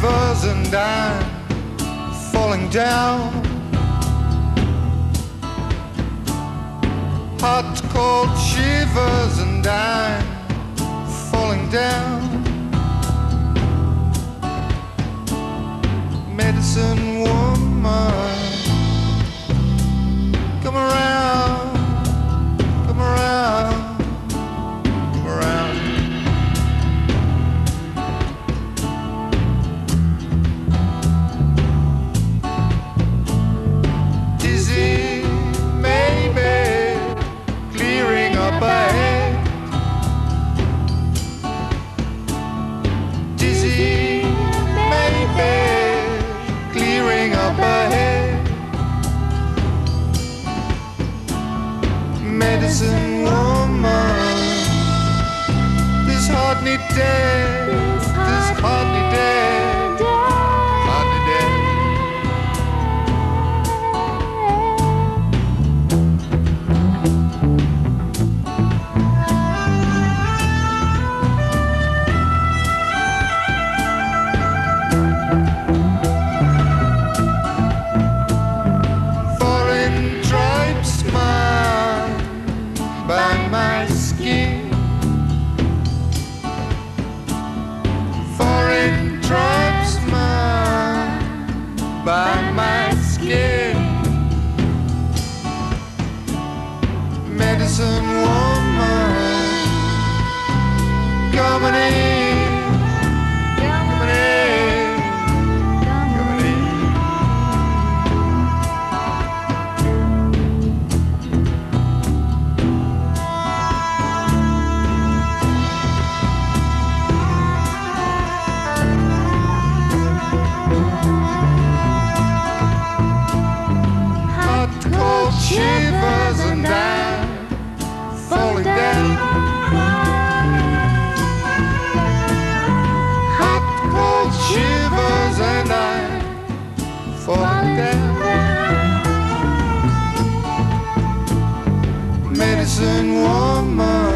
shivers and I'm falling down. Hot, cold shivers and I'm falling down. Medicine this heart this heart shivers and I'm falling down. Hot, cold shivers and I'm falling down. Medicine woman.